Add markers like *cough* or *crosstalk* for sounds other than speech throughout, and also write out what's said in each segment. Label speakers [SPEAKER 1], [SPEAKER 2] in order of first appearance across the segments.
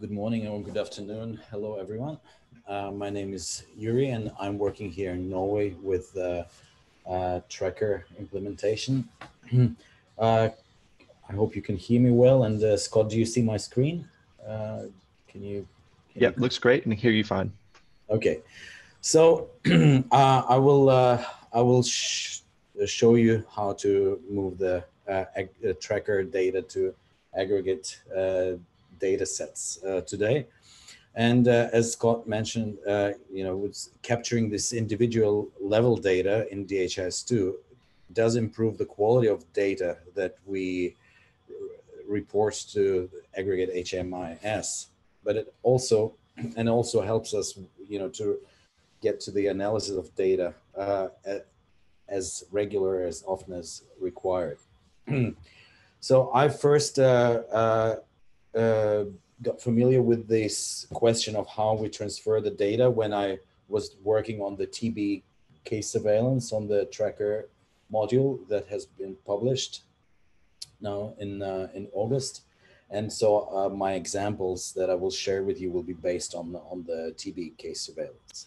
[SPEAKER 1] good morning or good afternoon. Hello, everyone. Uh, my name is Yuri, and I'm working here in Norway with uh, uh, Tracker implementation. *clears throat* Uh, I hope you can hear me well. And uh, Scott, do you see my screen? Uh, can you?
[SPEAKER 2] Can yep, you... looks great, and hear you fine.
[SPEAKER 1] Okay, so *clears throat* I will I will sh show you how to move the Tracker data to aggregate data sets uh, today. And uh, as Scott mentioned, uh, you know, capturing this individual level data in DHIS2 does improve the quality of data that we report to aggregate HMIS, but it also and also helps us, you know, to get to the analysis of data uh, as regular as often as required. *clears throat* so I first uh, uh, uh, got familiar with this question of how we transfer the data when I was working on the TB case surveillance on the tracker module that has been published now in uh, in August. And so uh, my examples that I will share with you will be based on, on the TB case surveillance.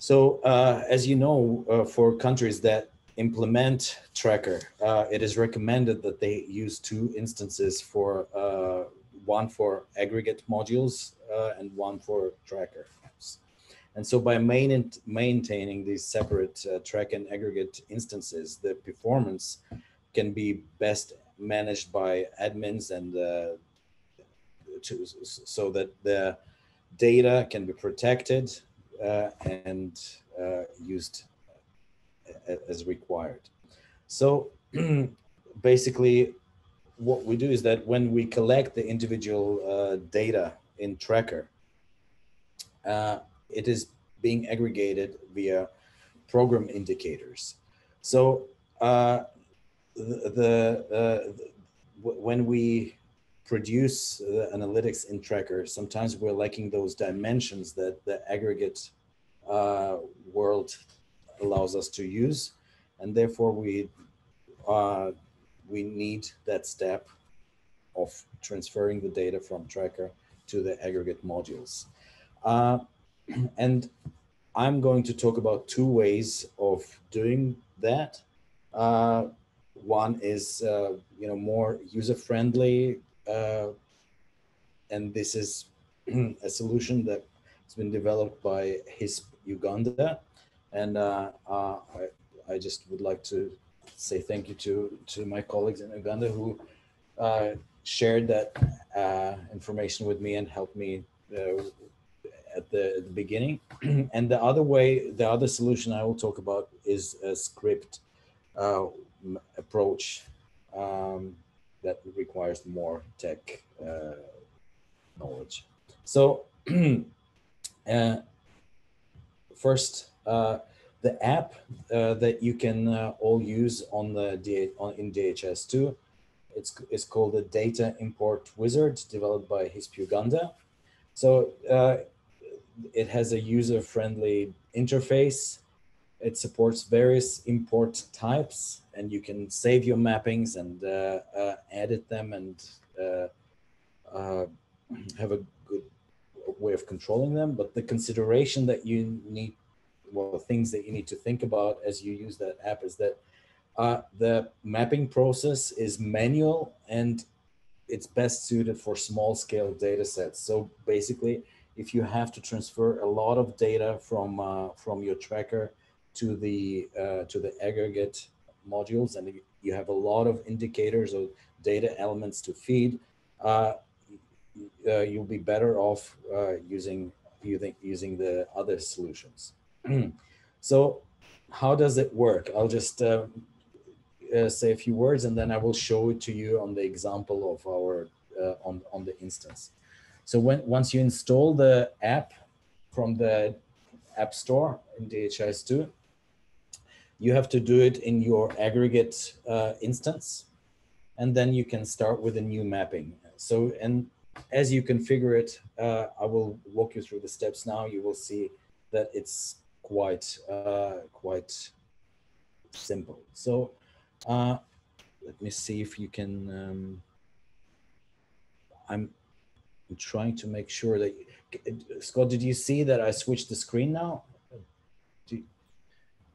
[SPEAKER 1] So uh, as you know, uh, for countries that implement tracker, uh, it is recommended that they use two instances for one for aggregate modules uh, and one for tracker. And so by main, maintaining these separate uh, track and aggregate instances, the performance can be best managed by admins and uh, to, so that the data can be protected uh, and uh, used as required. So *clears throat* basically what we do is that when we collect the individual uh, data in Tracker, uh, it is being aggregated via program indicators. So uh, the, the, uh, when we produce the analytics in Tracker, sometimes we're lacking those dimensions that the aggregate uh, world allows us to use, and therefore we uh, we need that step of transferring the data from tracker to the aggregate modules. Uh, *clears throat* and I'm going to talk about two ways of doing that. Uh, one is, uh, you know, more user-friendly, uh, and this is *clears throat* a solution that has been developed by HISP Uganda. And uh, uh, I, I just would like to say thank you to to my colleagues in Uganda who uh, shared that uh, information with me and helped me uh, at, the, the beginning. *clears throat* and the other way, the other solution I will talk about is a script uh, approach um, that requires more tech uh, knowledge. So *clears throat* uh, first, the app uh, that you can uh, all use on the D on, in DHIS2. It's, it's called the Data Import Wizard, developed by HISP Uganda. So uh, it has a user-friendly interface. It supports various import types, and you can save your mappings and uh, uh, edit them and uh, have a good way of controlling them. But the consideration that you need well things that you need to think about as you use that app is that uh, the mapping process is manual and it's best suited for small scale data sets. So basically, if you have to transfer a lot of data from uh, from your tracker to the uh, to the aggregate modules, and you have a lot of indicators or data elements to feed, uh, uh, you'll be better off uh, using using using the other solutions. *clears throat* so how does it work? I'll just uh, uh, say a few words and then I will show it to you on the example of our, uh, on, on the instance. So when once you install the app from the App Store in DHIS2, you have to do it in your aggregate uh, instance, and then you can start with a new mapping. So, and as you configure it, uh, I will walk you through the steps now. You will see that it's quite uh, quite simple. So uh, let me see if you can. Um, I'm I'm trying to make sure that, Scott, did you see that I switched the screen now?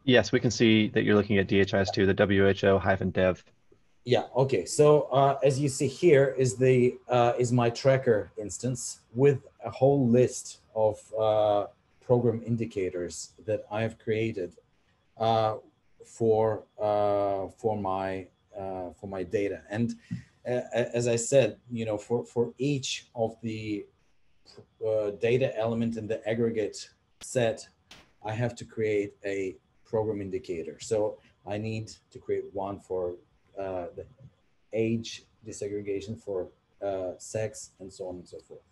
[SPEAKER 2] Yes, we can see that you're looking at DHIS2, the WHO hyphen dev.
[SPEAKER 1] Yeah, okay. So uh, as you see here is the uh, is my tracker instance with a whole list of uh, program indicators that I have created uh, for uh, for my uh, for my data. And as I said, you know, for for each of the data element in the aggregate set, I have to create a program indicator. So I need to create one for uh, the age disaggregation for uh, sex and so on and so forth.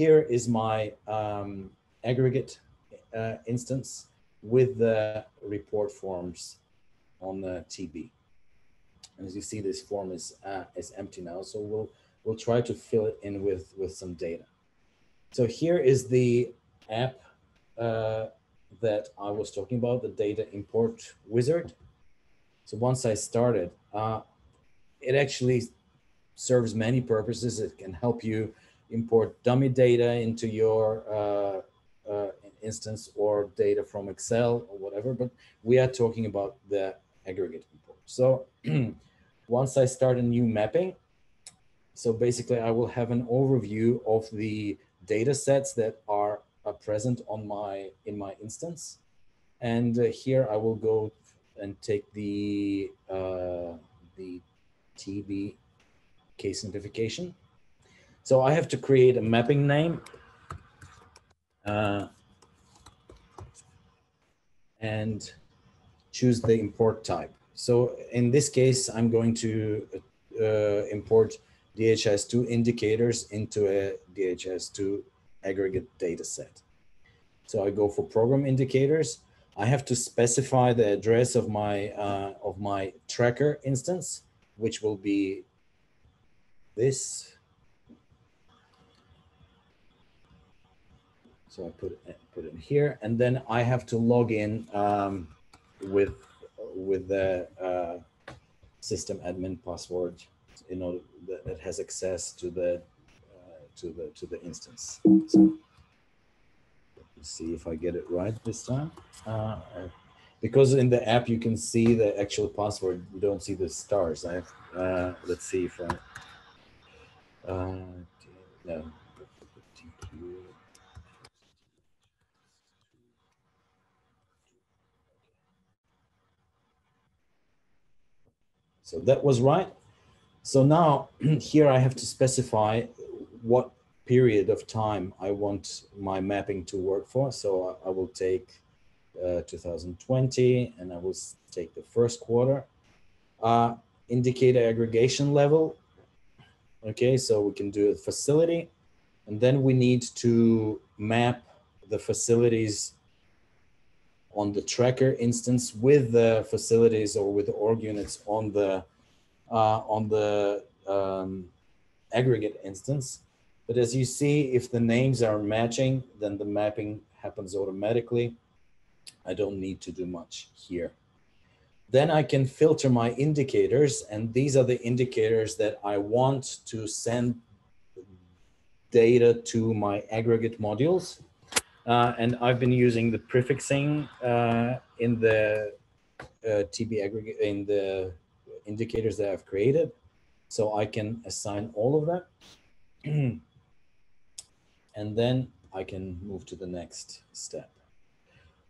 [SPEAKER 1] Here is my um, aggregate uh, instance with the report forms on the TB. And as you see, this form is uh, is empty now. So we'll we'll try to fill it in with with some data. So here is the app uh, that I was talking about, the data import wizard. So once I started, uh, it actually serves many purposes. It can help you import dummy data into your uh, uh, instance or data from Excel or whatever, but we are talking about the aggregate import. So *clears throat* once I start a new mapping, so basically I will have an overview of the data sets that are are present on my in my instance. And uh, here I will go and take the uh, the TB case identification. So I have to create a mapping name. Uh, and choose the import type. So in this case, I'm going to uh, import DHIS2 indicators into a DHIS2 aggregate data set. So I go for program indicators. I have to specify the address of my uh, of my tracker instance, which will be this. So I put it, put it here, and then I have to log in um, with with the uh, system admin password, in order that, that has access to the to the to the instance. So let's see if I get it right this time. Uh, because in the app you can see the actual password, you don't see the stars. I have, uh, let's see if I, uh, no. So that was right. So now *clears throat* here I have to specify what period of time I want my mapping to work for. So I, I will take uh, 2020 and I will take the first quarter. Uh, indicator aggregation level. Okay, so we can do a facility and then we need to map the facilities on the tracker instance with the facilities or with the org units on the uh, on the um, aggregate instance. But as you see, if the names are matching, then the mapping happens automatically. I don't need to do much here. Then I can filter my indicators, and these are the indicators that I want to send data to my aggregate modules. Uh, and I've been using the prefixing uh, in the uh, TB aggregate in the indicators that I've created. So I can assign all of that. *clears throat* and then I can move to the next step.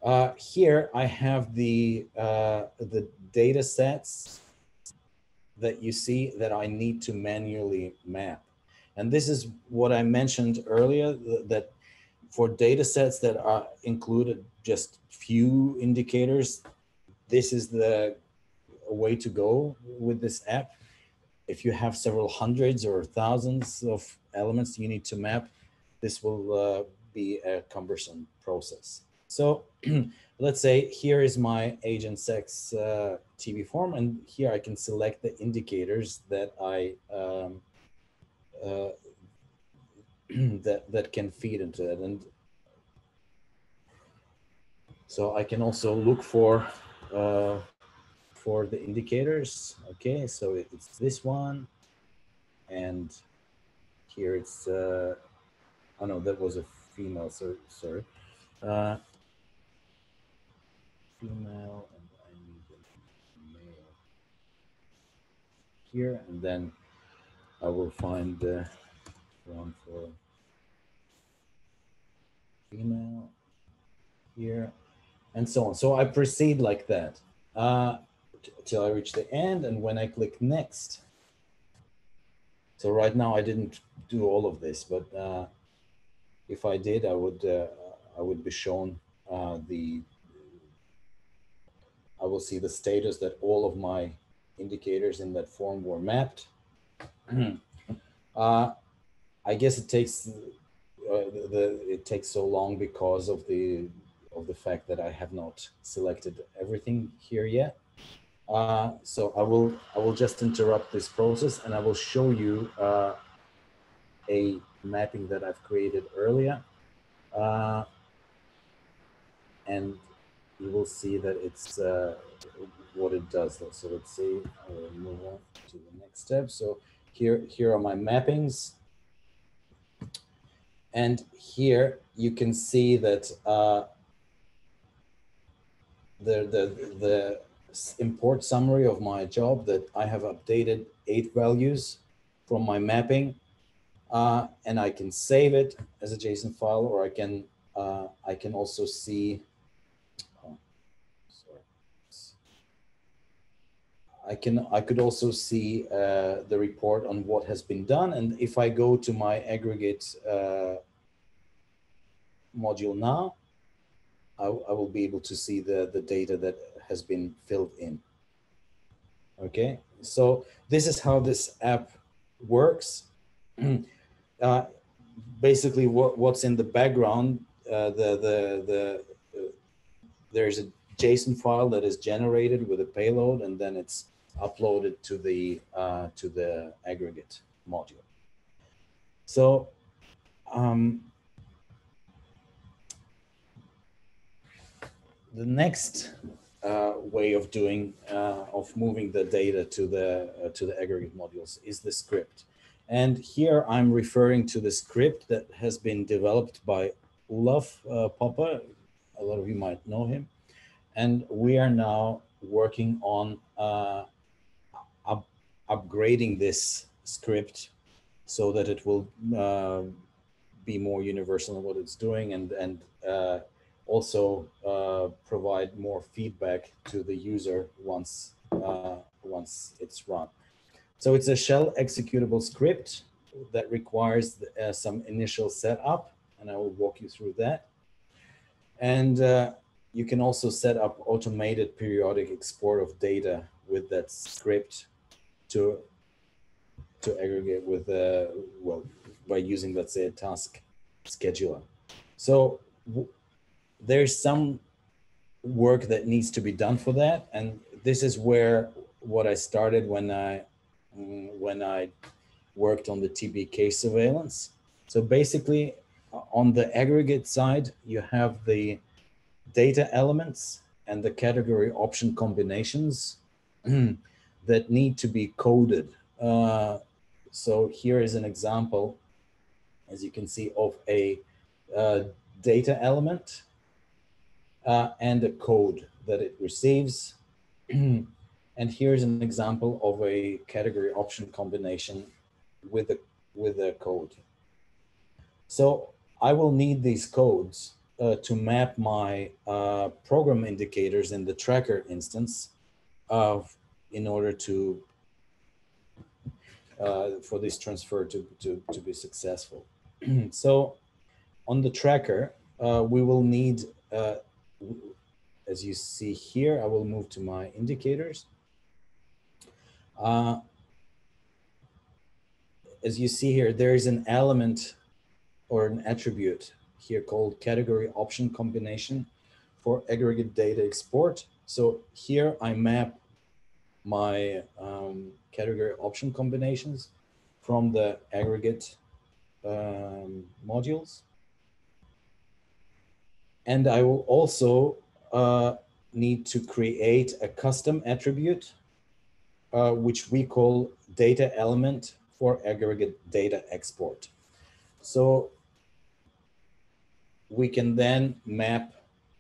[SPEAKER 1] Uh, here I have the, uh, the data sets that you see that I need to manually map. And this is what I mentioned earlier, that for data sets that are included just few indicators, this is the way to go with this app. If you have several hundreds or thousands of elements you need to map, this will uh, be a cumbersome process. So *clears throat* let's say here is my agent sex uh, TB form, and here I can select the indicators that I um, uh, *clears throat* that that can feed into it, and so I can also look for uh, for the indicators. Okay, so it's this one, and here it's, uh, oh no, that was a female, sorry, sorry. Uh, female, and I need male here, and then I will find the one for female here, and so on. So I proceed like that uh, till I reach the end, and when I click next, so right now I didn't do all of this, but uh, if I did, I would uh, I would be shown uh, the I will see the status that all of my indicators in that form were mapped. *clears throat* uh, I guess it takes uh, the it takes so long because of the of the fact that I have not selected everything here yet. Uh, so I will I will just interrupt this process and I will show you uh, a mapping that I've created earlier. Uh, and you will see that it's uh, what it does. So let's see, I will move on to the next step. So here, here are my mappings. And here you can see that uh, the, the, the import summary of my job that I have updated eight values from my mapping. Uh, and I can save it as a JSON file or I can uh, I can also see oh, sorry. I can I could also see uh, the report on what has been done and if I go to my aggregate uh, module now I, I will be able to see the the data that has been filled in. Okay, so this is how this app works. *clears throat* uh, basically, what, what's in the background, uh, the the the uh, there's a JSON file that is generated with a payload, and then it's uploaded to the uh, to the aggregate module. So um, the next uh, way of doing uh, of moving the data to the uh, to the aggregate modules is the script. And here I'm referring to the script that has been developed by Olav uh, Poppe. A lot of you might know him. And we are now working on uh, upgrading this script so that it will uh, be more universal in what it's doing and, and also uh, provide more feedback to the user once uh, once it's run. So it's a shell executable script that requires uh, some initial setup, and I will walk you through that. And uh, you can also set up automated periodic export of data with that script to to aggregate with uh, well by using let's say a task scheduler. So there's some work that needs to be done for that. And this is where what i started when i when i worked on the TB case surveillance. So basically on the aggregate side you have the data elements and the category option combinations *clears throat* that need to be coded uh, so here is an example as you can see of a uh, data element uh, and a code that it receives. *clears throat* and here's an example of a category option combination with the, with the code. So I will need these codes uh, to map my uh, program indicators in the tracker instance of in order to uh, for this transfer to, to, to be successful. *clears throat* so on the tracker, uh, we will need uh, as you see here, I will move to my indicators. Uh, as you see here, there is an element or an attribute here called category option combination for aggregate data export. So here I map my um, category option combinations from the aggregate um, modules. And I will also uh, need to create a custom attribute, uh, which we call data element for aggregate data export. So we can then map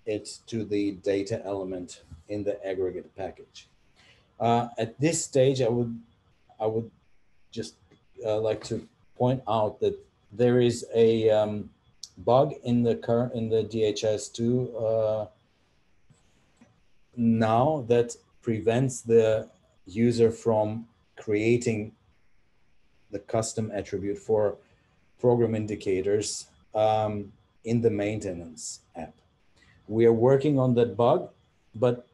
[SPEAKER 1] it to the data element in the aggregate package. Uh, at this stage, I would, I would just uh, like to point out that there is a um, bug in the current in the DHIS2 uh, now that prevents the user from creating the custom attribute for program indicators um, in the maintenance app. We are working on that bug, but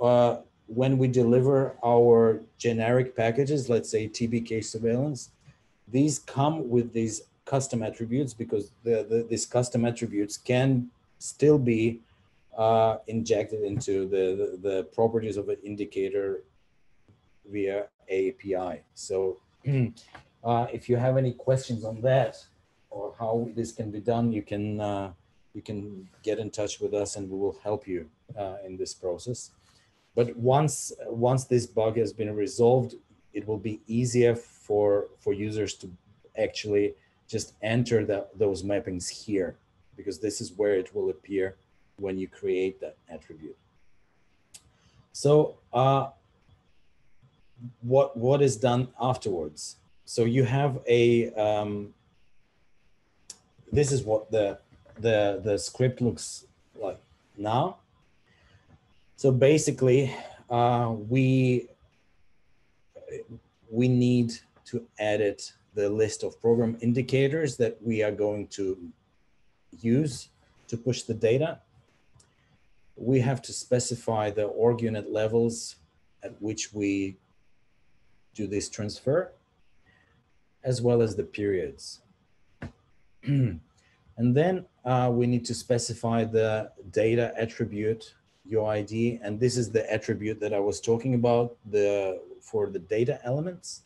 [SPEAKER 1] uh, when we deliver our generic packages, let's say TB case surveillance, these come with these custom attributes because the, the, these custom attributes can still be uh, injected into the, the, the, properties of an indicator via API. So uh, if you have any questions on that or how this can be done, you can uh, you can get in touch with us and we will help you uh, in this process. But once once this bug has been resolved, it will be easier for for users to actually just enter the, those mappings here because this is where it will appear when you create that attribute. So uh, what what is done afterwards? So you have a um, this is what the the the script looks like now. So basically, uh, we we need to edit the list of program indicators that we are going to use to push the data. We have to specify the org unit levels at which we do this transfer, as well as the periods. *clears throat* and then uh, we need to specify the data attribute UID, and this is the attribute that I was talking about the for the data elements.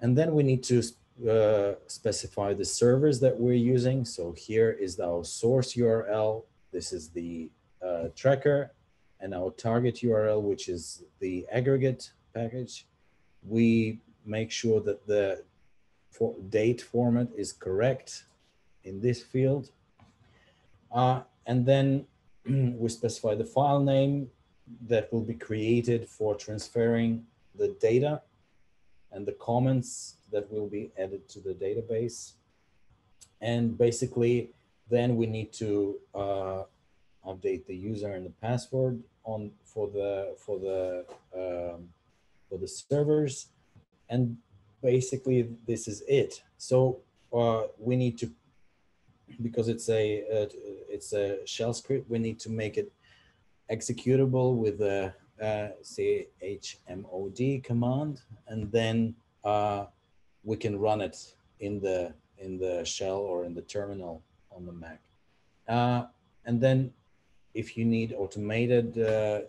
[SPEAKER 1] And then we need to uh, specify the servers that we're using. So here is our source URL. This is the uh, tracker and our target URL, which is the aggregate package. We make sure that the for date format is correct in this field. Uh, and then *clears throat* we specify the file name that will be created for transferring the data and the comments that will be added to the database. And basically, then we need to uh, update the user and the password on for the for the um, for the servers, and basically this is it. So uh, we need to because it's a uh, it's a shell script. We need to make it executable with the uh, chmod command, and then uh, we can run it in the in the shell or in the terminal on the Mac. Uh, and then if you need automated uh,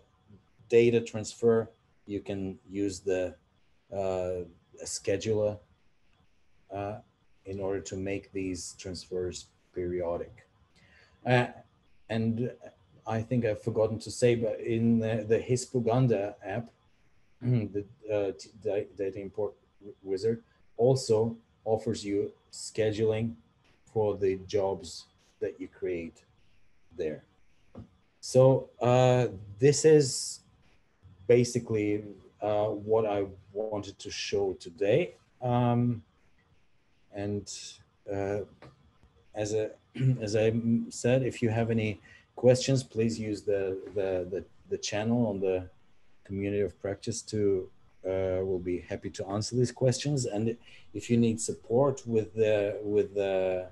[SPEAKER 1] data transfer, you can use the uh, scheduler in order to make these transfers periodic. Uh, and I think I've forgotten to say, but in the, the HISP Uganda app, *clears throat* the uh, data import wizard also offers you scheduling for the jobs that you create there. So uh, this is basically uh, what I wanted to show today. Um, and uh, as a *clears throat* as I said, if you have any questions, please use the, the, the, the channel on the community of practice to, uh, we'll be happy to answer these questions. And if you need support with the, with the,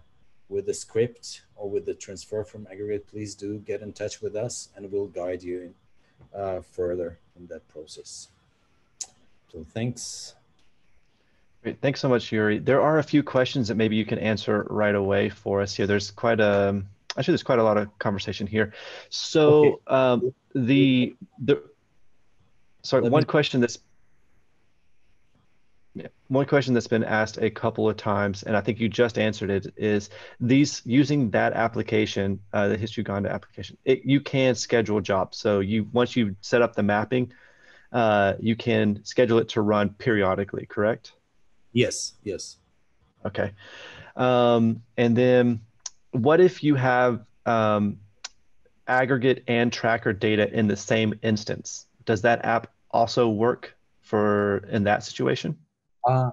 [SPEAKER 1] with the script or with the transfer from aggregate, please do get in touch with us and we'll guide you uh, further in that process. So thanks.
[SPEAKER 2] Great. Thanks so much, Yuri. There are a few questions that maybe you can answer right away for us here. There's quite a, actually there's quite a lot of conversation here. So okay. um, the the sorry, Let one me... question that's one question that's been asked a couple of times, and I think you just answered it, is these using that application, uh, the HISP Uganda application, it, you can schedule jobs. So you once you set up the mapping, uh, you can schedule it to run periodically, correct?
[SPEAKER 1] Yes, yes.
[SPEAKER 2] Okay. Um, and then what if you have um, aggregate and tracker data in the same instance? Does that app also work for in that situation?
[SPEAKER 1] Uh,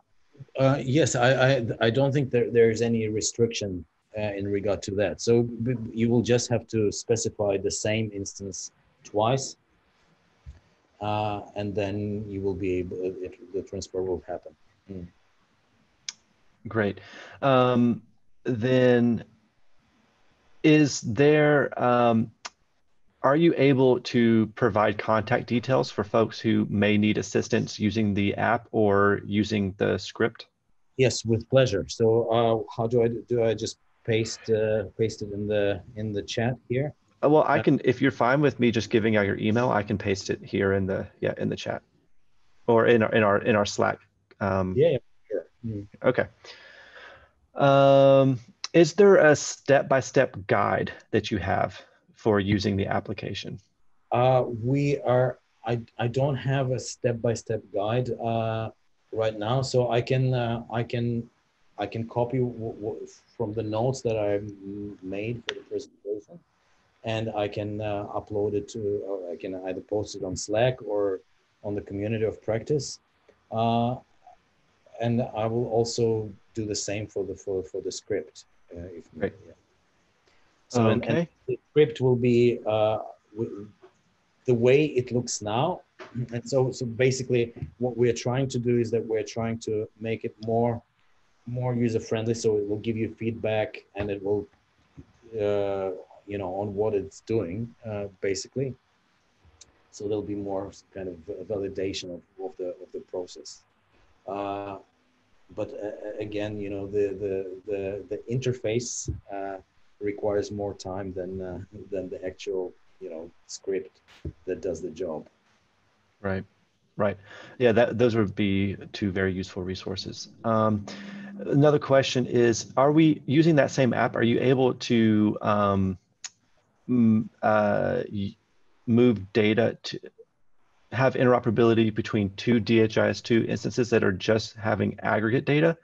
[SPEAKER 1] uh, yes, I, I, I don't think there, there's any restriction uh, in regard to that. So you will just have to specify the same instance twice, uh, and then you will be able, it, the transfer will happen. Mm.
[SPEAKER 2] Great. Um, then is there, um, are you able to provide contact details for folks who may need assistance using the app or using the script?
[SPEAKER 1] Yes, with pleasure. So uh, how do I do? I just paste uh, paste it in the in the chat here?
[SPEAKER 2] Uh, well, I can. If you're fine with me just giving out your email, I can paste it here in the yeah in the chat, or in our in our in our Slack.
[SPEAKER 1] Um, yeah, yeah.
[SPEAKER 2] Okay. Um, is there a step-by-step guide that you have for using the application?
[SPEAKER 1] Uh, we are, I, I don't have a step-by-step guide uh, right now, so I can, uh, I can, I can copy from the notes that I made for the presentation, and I can uh, upload it to, I can either post it on Slack or on the community of practice. Uh, and I will also do the same for the for, for the script. Uh, if
[SPEAKER 2] right.
[SPEAKER 1] Yeah. So okay. and, and the script will be uh, the way it looks now. And so so basically, what we're trying to do is that we're trying to make it more more user friendly. So it will give you feedback and it will uh, you know on what it's doing uh, basically. So there'll be more kind of validation of, of the of the process. Uh, but uh, again, you know, the the the, the interface uh, requires more time than uh, than the actual you know script that does the job.
[SPEAKER 2] Right, right. Yeah, that those would be two very useful resources. Um, another question is: Are we using that same app? Are you able to um, uh, move data to have interoperability between two DHIS2 instances that are just having aggregate data.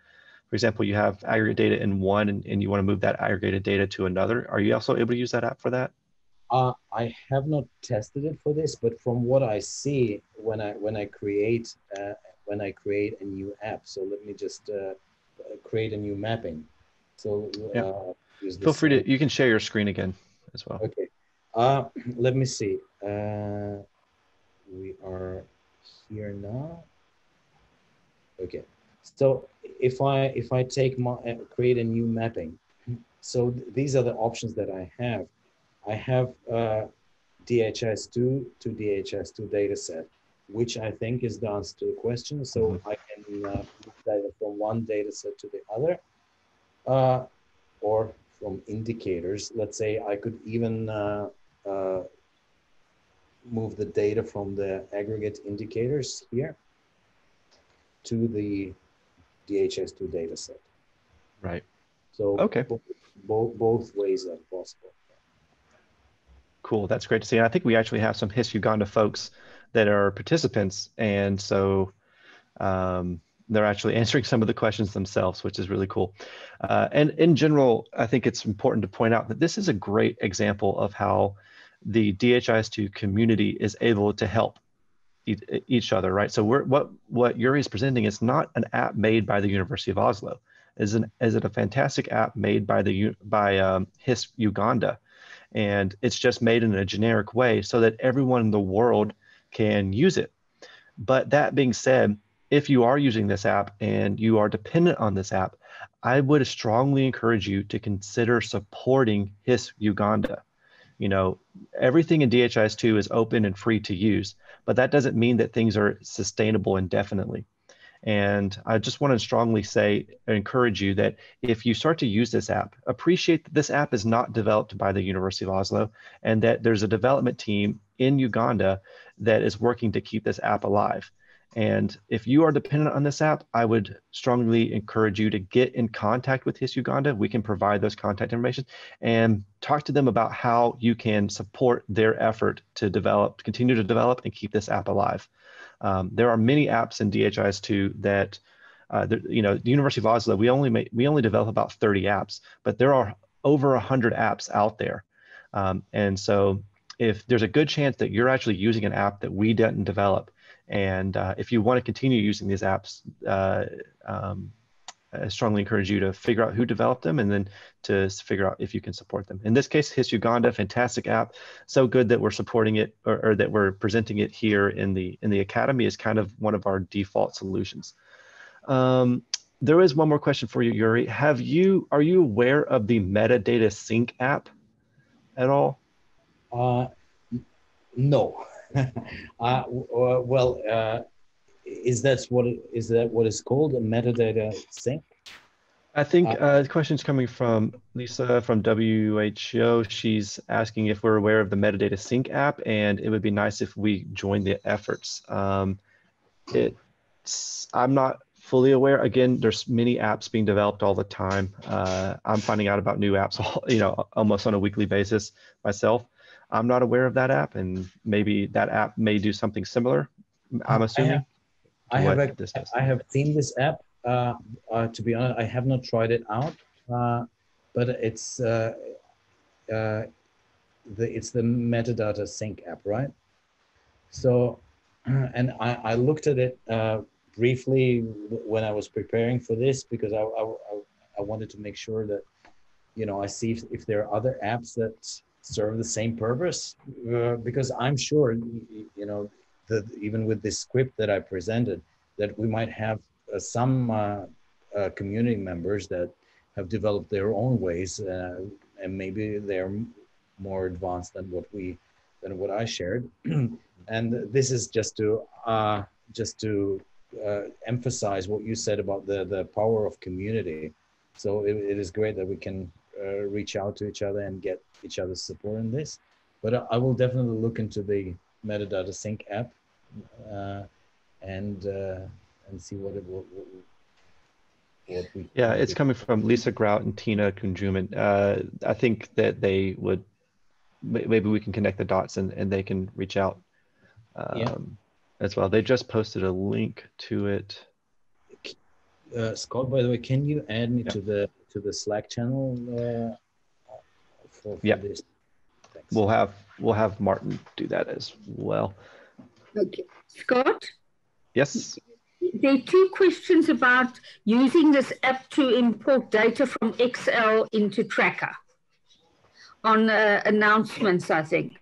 [SPEAKER 2] For example, you have aggregate data in one and, and you want to move that aggregated data to another. Are you also able to use that app for that?
[SPEAKER 1] Uh, I have not tested it for this, but from what I see when I when I create uh, when I create a new app, so let me just uh, create a new mapping. So
[SPEAKER 2] yeah. Uh, feel free to you can share your screen again as well.
[SPEAKER 1] Okay, uh, *clears throat* let me see. We are here now. Okay, so if I if I take my uh, create a new mapping, so th these are the options that I have. I have uh, DHIS2 to DHIS2 data set, which I think is the answer to the question. So mm -hmm. I can uh, move data from one data set to the other, uh, or from indicators. Let's say I could even uh, uh move the data from the aggregate indicators here to the DHIS2 data set.
[SPEAKER 2] Right.
[SPEAKER 1] So okay. both, both, both ways are possible.
[SPEAKER 2] Cool. That's great to see. And I think we actually have some HISP Uganda folks that are participants. And so um, they're actually *laughs* answering some of the questions themselves, which is really cool. Uh, and in general, I think it's important to point out that this is a great example of how the DHIS2 community is able to help each other, right? So we're, what what Yuri is presenting is not an app made by the University of Oslo. Is an is it a fantastic app made by the by um, HISP Uganda, and it's just made in a generic way so that everyone in the world can use it. But that being said, if you are using this app and you are dependent on this app, I would strongly encourage you to consider supporting HISP Uganda you know, everything in DHIS2 is open and free to use, but that doesn't mean that things are sustainable indefinitely. And I just want to strongly say, encourage you that if you start to use this app, appreciate that this app is not developed by the University of Oslo and that there's a development team in Uganda that is working to keep this app alive. And if you are dependent on this app, I would strongly encourage you to get in contact with HISP Uganda. We can provide those contact information and talk to them about how you can support their effort to develop, continue to develop and keep this app alive. Um, there are many apps in DHIS2 that uh, you know, the University of Oslo, we only make, we only develop about 30 apps, but there are over 100 apps out there. Um, and so if there's a good chance that you're actually using an app that we didn't develop, and uh, if you want to continue using these apps, uh, um, I strongly encourage you to figure out who developed them and then to figure out if you can support them. In this case, HISP Uganda, fantastic app, so good that we're supporting it or, or, that we're presenting it here in the in the academy is kind of one of our default solutions. Um, there is one more question for you, Yuri. Have you are you aware of the metadata sync app at all?
[SPEAKER 1] Uh, no. *laughs* uh, well, uh, is that what is that what is called a metadata sync?
[SPEAKER 2] I think uh, uh, the question is coming from Lisa from WHO. She's asking if we're aware of the metadata sync app, and it would be nice if we join the efforts. Um, it's I'm not fully aware. Again, there's many apps being developed all the time. Uh, I'm finding out about new apps, all, *laughs* you know, almost on a weekly basis myself. I'm not aware of that app, and maybe that app may do something similar. I'm assuming.
[SPEAKER 1] I have, I have, a, I have seen this app. Uh, uh, to be honest, I have not tried it out, uh, but it's uh, uh, the it's the metadata sync app, right? So, *clears throat* and I, I looked at it uh, briefly when I was preparing for this because I, I, I wanted to make sure that you know I see if, if there are other apps that serve the same purpose uh, because I'm sure you know that even with this script that I presented that we might have uh, some uh, uh, community members that have developed their own ways uh, and maybe they're more advanced than what we than what I shared. *clears throat* And this is just to uh, just to emphasize what you said about the the power of community. So it, it is great that we can uh, reach out to each other and get each other's support in this. But I will definitely look into the metadata sync app uh, and uh, and see what it will. What,
[SPEAKER 2] what we yeah, it's do. coming from Lisa Grout and Tina Kunjuman. Uh, I think that they would maybe we can connect the dots and, and they can reach out um, yeah. as well. They just posted a link to it.
[SPEAKER 1] Uh, Scott, by the way, can you add me yeah. to the to the Slack channel uh,
[SPEAKER 2] for, for yeah. this? Thanks. We'll have we'll have Martin do that as well.
[SPEAKER 3] Okay, Scott.
[SPEAKER 2] Yes.
[SPEAKER 3] There are two questions about using this app to import data from Excel into Tracker on uh, announcements, I think.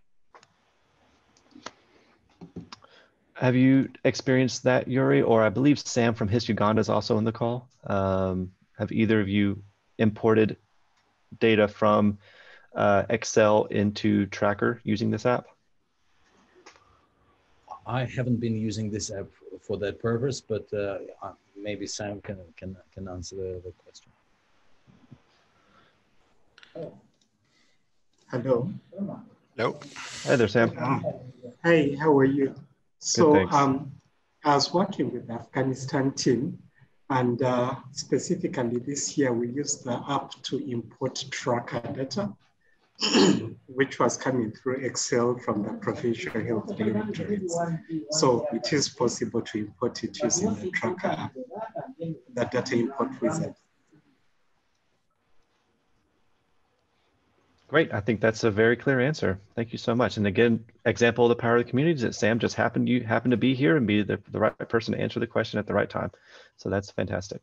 [SPEAKER 2] Have you experienced that, Yuri? Or I believe Sam from HISP Uganda is also in the call. Um, have either of you imported data from uh, Excel into Tracker using this app?
[SPEAKER 1] I haven't been using this app for that purpose, but uh, uh, maybe Sam can can can answer the, the question.
[SPEAKER 4] Hello.
[SPEAKER 2] Hello. Hi there, Sam. Uh,
[SPEAKER 4] hey, how are you? So um, I was working with the Afghanistan team and uh, specifically this year, we used the app to import tracker data, *clears throat* which was coming through Excel from the provincial health directorates. So it is possible to import it using the tracker app, the data import wizard.
[SPEAKER 2] Great. I think that's a very clear answer. Thank you so much. And again, example of the power of the community is that Sam just happened you happen to be here and be the, the right person to answer the question at the right time. So that's fantastic.